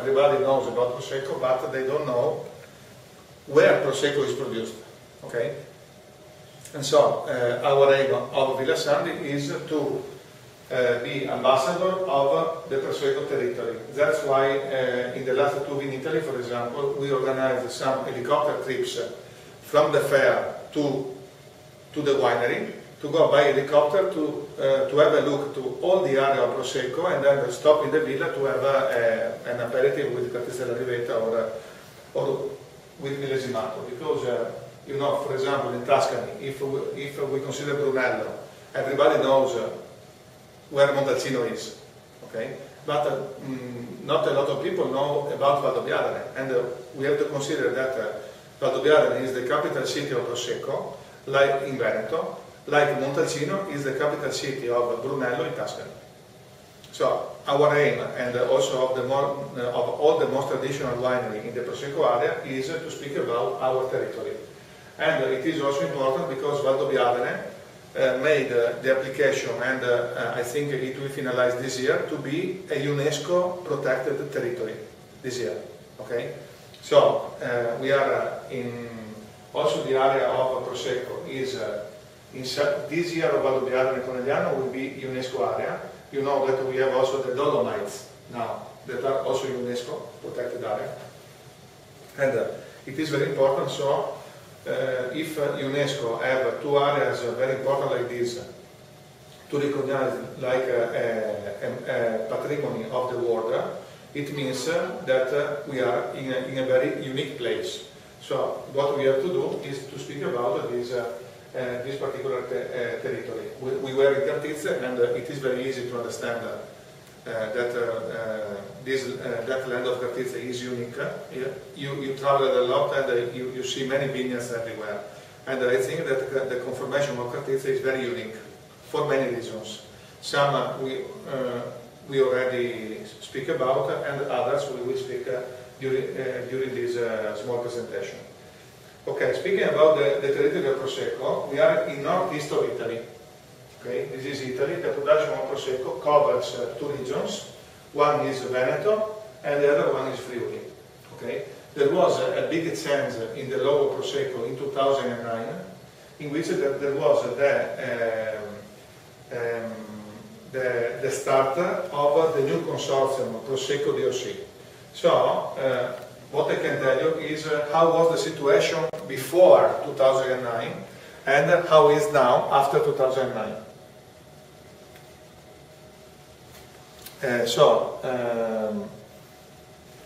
Everybody knows about Prosecco, but they don't know where Prosecco is produced. Okay? And so, uh, our aim of Villa Sandi is to uh, be ambassador of the Prosecco territory. That's why uh, in the last two in Italy, for example, we organized some helicopter trips from the fair to, to the winery to go by helicopter to, uh, to have a look to all the area of Prosecco and then stop in the villa to have a, a, an aperitif with Cartizze La Rivetta or, or with Millesimato. Because, uh, you know, for example, in Tuscany, if we, if we consider Brunello, everybody knows uh, where Montalcino is, okay? But mm, not a lot of people know about Valdobbiadene, and we have to consider that Valdobbiadene is the capital city of Prosecco, like in Veneto, like Montalcino is the capital city of Brunello in Tuscany. So our aim, and also of, the more, uh, of all the most traditional winery in the Prosecco area, is to speak about our territory. And it is also important because Valdobbiadene uh, made uh, the application, and uh, I think it will finalize this year, to be a UNESCO protected territory this year. Okay, so uh, we are uh, in also the area of Prosecco is in this year of Valdobbiadene Conegliano will be UNESCO area. You know that we have also the Dolomites now that are also UNESCO protected area. And uh, it is very important, so uh, if uh, UNESCO have two areas very important like this, to recognize like a, a, a patrimony of the world, it means that we are in a, in a, very unique place. So what we have to do is to speak about this uh, Uh, this particular te uh, territory. We, we, were in Cartizze and uh, it is very easy to understand that uh, this, that land of Cartizze is unique. You, you travel a lot and you, you see many vineyards everywhere. And I think that the conformation of Cartizze is very unique for many reasons. Some we, we already speak about and others we will speak during, during this small presentation. Okay, speaking about the, the territory of Prosecco, we are in northeast of Italy. Okay, this is Italy. The production of Prosecco covers uh, two regions. One is Veneto, and the other one is Friuli. Okay, there was a, a big change in the law of Prosecco in 2009, in which there, there was the, um, um, the, the start of the new consortium Prosecco DOC. So. Uh, what I can tell you is uh, how was the situation before 2009 and how is now after 2009. Uh, so, um,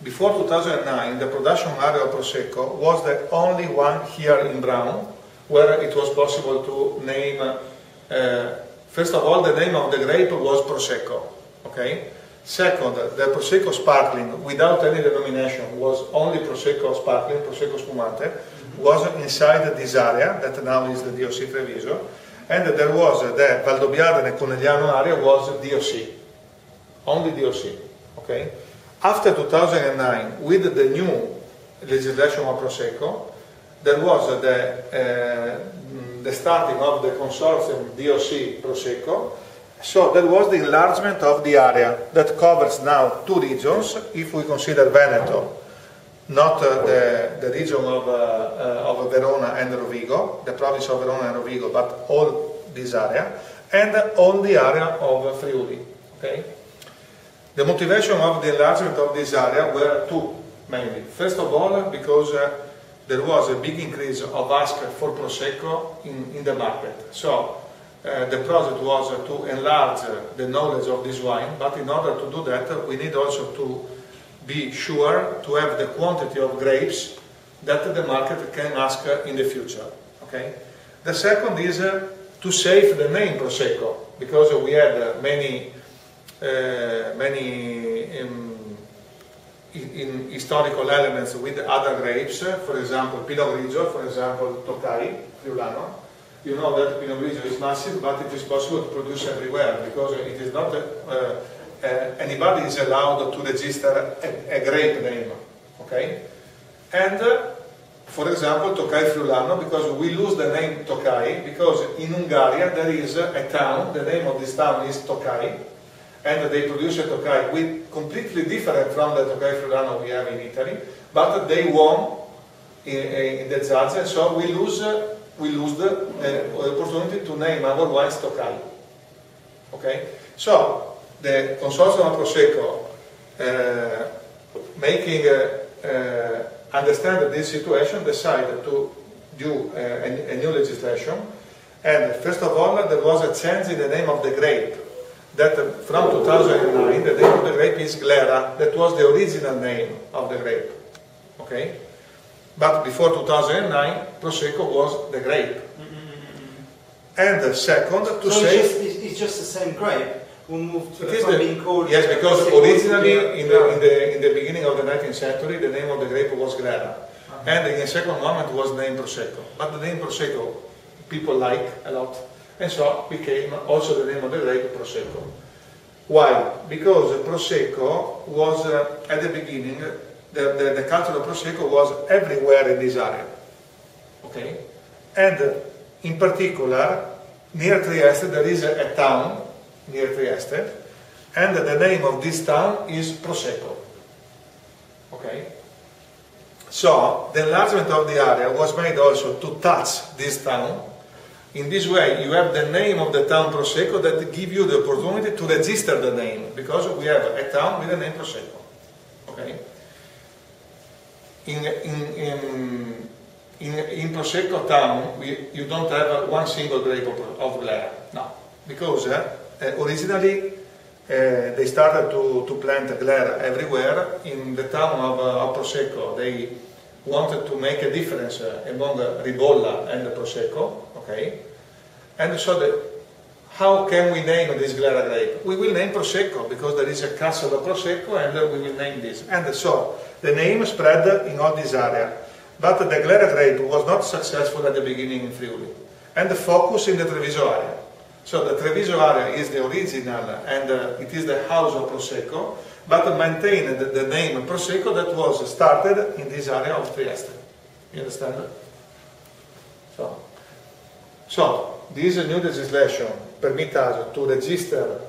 before 2009, the production area of Prosecco was the only one here in Brown where it was possible to name, uh, first of all, the name of the grape was Prosecco, okay? Second, the Prosecco Sparkling, without any denomination, was only Prosecco Sparkling, Prosecco Spumante, was inside this area, that now is the DOC Treviso, and there was uh, the Valdobbiadene Conegliano area was DOC, only DOC, okay? After 2009, with the new legislation of Prosecco, there was uh, the, uh, mm, the starting of the consortium DOC Prosecco, so that was the enlargement of the area that covers now two regions, if we consider Veneto, not uh, the, the region of, uh, uh, of Verona and Rovigo, the province of Verona and Rovigo, but all this area, and all the area of Friuli. Okay? The motivation of the enlargement of this area were two, mainly. First of all, because uh, there was a big increase of ask for Prosecco in, in the market. So uh, the project was uh, to enlarge uh, the knowledge of this wine, but in order to do that, we need also to be sure to have the quantity of grapes that the market can ask in the future. Okay? The second is to save the name Prosecco, because we had many, many um, in, in historical elements with other grapes, for example, Pinot Grigio, for example, Tokai, Friulano, you know that Pinot Grigio is massive, but it is possible to produce everywhere because it is not uh, uh, anybody is allowed to register a, a grape name, okay? And uh, for example, Tokai Friulano, because we lose the name Tokai, because in Hungary there is a town, the name of this town is Tokai, and they produce a Tokai with completely different from the Tokai Friulano we have in Italy, but they won in, in the judge, and so we lose uh, we lose the uh, opportunity to name our wines Tokai. Okay, so the consortium of Prosecco uh, making uh, uh, understand this situation decided to do uh, a, a new legislation, and first of all there was a change in the name of the grape that from 2009 the name of the grape is Glera, that was the original name of the grape. Okay? But before 2009, Prosecco was the grape. And the second, to so say... It's just, it's just the same grape. We'll move to It the- being called. yes, because originally in the, in, the, in the beginning of the 19th century, the name of the grape was Glera. Uh-huh. And in a second moment was named Prosecco. But the name Prosecco, people like a lot. And so became also the name of the grape Prosecco. Why? Because Prosecco was, uh, at the beginning, the, the, the culture of Prosecco was everywhere in this area. Okay? And uh, in particular, near Trieste, there is a, a town near Trieste, and the name of this town is Prosecco. Okay? So, the enlargement of the area was made also to touch this town. In this way, you have the name of the town Prosecco that give you the opportunity to register the name, because we have a town with the name Prosecco. Okay? In, in, in, in, in Prosecco town, we, you don't have one single grape of, of Glera. No. Because uh, originally uh, they started to, to plant Glera everywhere. In the town of, uh, of Prosecco, they wanted to make a difference uh, among Ribolla and the Prosecco. Okay? And so the, how can we name this Glera grape? We will name Prosecco because there is a castle of Prosecco and we will name this. And so the name spread in all this area. But the Glera grape was not successful at the beginning in Friuli. And the focus in the Treviso area. So the Treviso area is the original and uh, it is the house of Prosecco, but maintained the, name Prosecco that was started in this area of Trieste. You understand? So, so this new legislation permits us to register,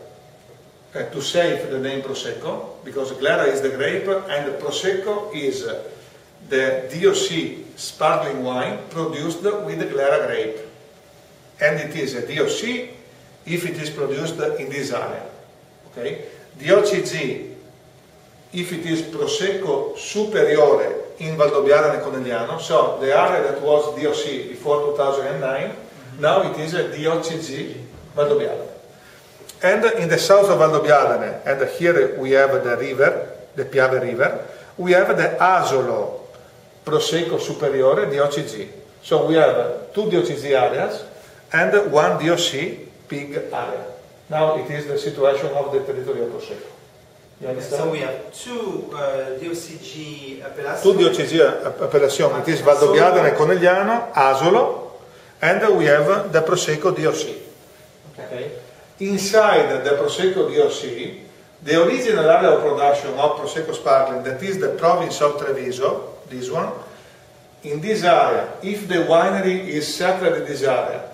uh, to save the name Prosecco, because Glera is the grape and Prosecco is uh, the DOC sparkling wine produced with the Glera grape. And it is a DOC if it is produced in this area. Okay? DOCG if it is Prosecco superiore in Valdobbiadene Conegliano, so the area that was DOC before 2009, now it is a DOCG Valdobbiadene. And in the south of Valdobbiadene, and here we have the river, the Piave River, we have the Asolo Prosecco Superiore DOCG. So we have two DOCG areas and one DOC pig area. Now it is the situation of the territory of Prosecco. You understand? So we have two uh, DOCG appellations. Two DOCG appellation, it is Valdobbiadene Conegliano, Asolo, and we have the Prosecco DOC. Okay. Inside the Prosecco DOC, the original area of production of Prosecco Sparkling, that is the province of Treviso, this one, in this area, if the winery is settled in this area,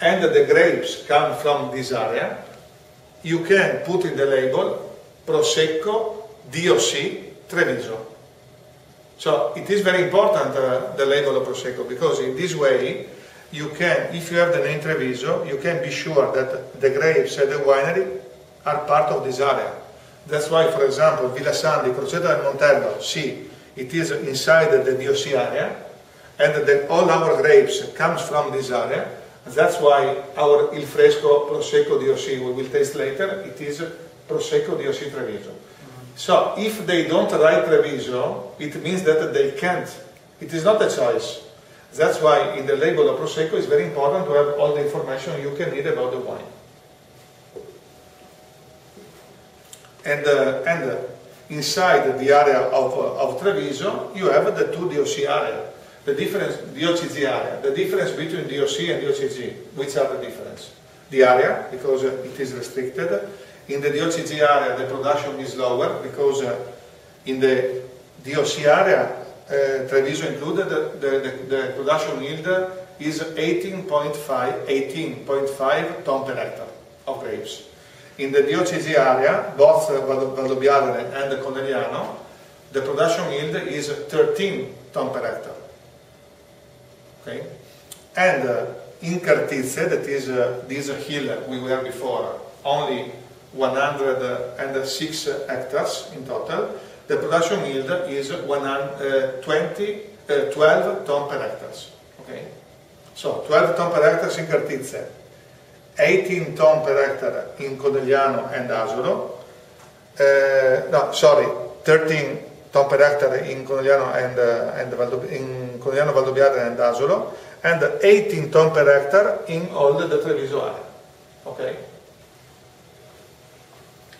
and the grapes come from this area, you can put in the label Prosecco DOC Treviso. So it is very important, uh, the label of Prosecco, because in this way, you can, if you have the name Treviso, you can be sure that the grapes and the winery are part of this area. That's why, for example, Villa Sandi, Crocetta del Montello, see, it is inside the DOC area, and then all our grapes comes from this area. That's why our Il Fresco Prosecco DOC, we will taste later, it is Prosecco DOC Treviso. So if they don't write Treviso, it means that they can't. It is not a choice. That's why in the label of Prosecco it's very important to have all the information you can need about the wine. And, uh, and uh, inside the area of, uh, of Treviso, you have the two DOC area. The difference, DOCG area, the difference between DOC and DOCG, which are the difference? The area, because uh, it is restricted. In the DOCG area, the production is lower, because uh, in the DOC area, Treviso included, the, the, the production yield is 18.5 18.5 ton per hectare of grapes. in the DOCG area, both Val- Valdobbiadene and Conegliano, the production yield is 13 ton per hectare. Okay? And uh, in Cartizze, that is uh, this hill we were before, only 106 hectares in total, the production yield is 100, uh, 20, uh, 12 ton per hectare. Okay? So 12 ton per hectare in Cartizze, 18 ton per hectare in Conegliano and Asolo, uh, no, sorry, 13 ton per hectare in Conegliano and, uh, and in Conegliano, Valdobbiadene and Asolo, and 18 ton per hectare in all the Treviso area. Okay?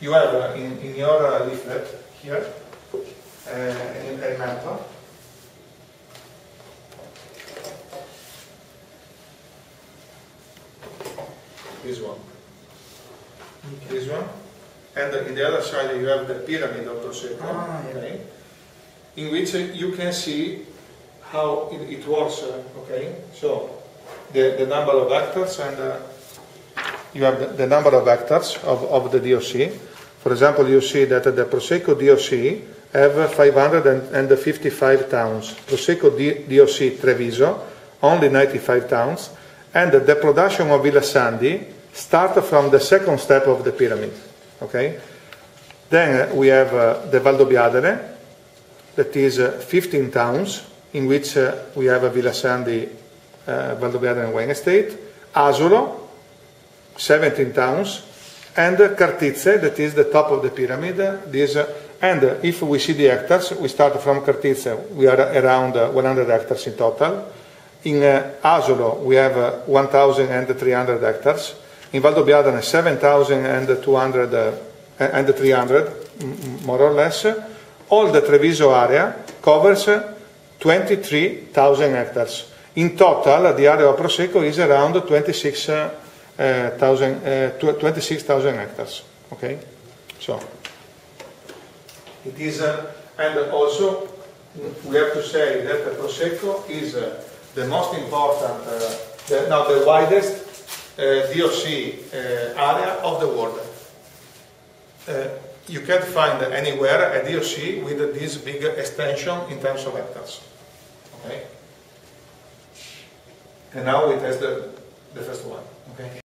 You have uh, in, in your leaflet here map. This one. This one. And in the other side you have the pyramid of Prosecco, Ah, yeah. okay, in which uh, you can see how it, it works, uh, okay? So the, the number of hectares and uh, you have the, the number of hectares of, of the DOC. For example, you see that the Prosecco DOC have 555 towns. Prosecco DOC Treviso, only 95 towns. And the production of Villa Sandi start from the second step of the pyramid. Okay? Then we have uh, the Valdobbiadene, that is uh, 15 towns, in which uh, we have a Villa Sandi, uh, Valdobbiadene wine estate. Asolo, 17 towns, and Cartizze, that is the top of the pyramid. This, uh, and uh, if we see the hectares, we start from Cartizze, we are around uh, 100 hectares in total. In uh, Asolo, we have uh, 1,300 hectares. In Valdobbiadene, 7,200 uh, and 300, m- m- more or less. All the Treviso area covers uh, 23,000 hectares. In total, the area of Prosecco is around 26,000 uh, uh, tw- 26,000 hectares. Okay? So, it is, uh, and also we have to say that the Prosecco is uh, the most important, uh, the, the widest uh, DOC uh, area of the world. Uh, you can't find anywhere a DOC with this big extension in terms of hectares. Okay? And now we test the, the first one. Okay?